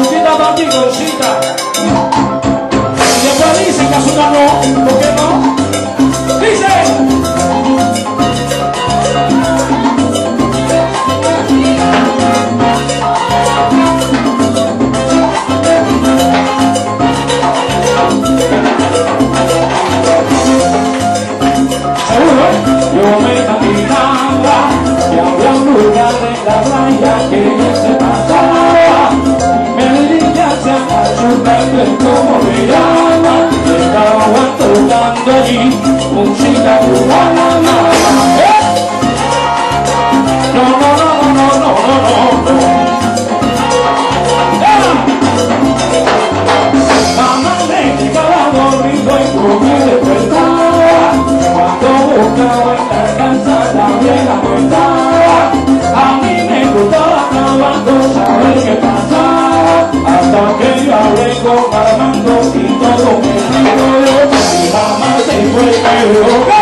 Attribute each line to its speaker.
Speaker 1: Dicen que ¿por allí. ¡Eh! No, no, no, no, no, no, no, no. Mamá me quedaba dormido y por mí despertaba Cuando buscaba en la casa la vieja no estaba A mí me gustaba acabando saber qué pasaba Hasta que yo hablé con y todo me dijo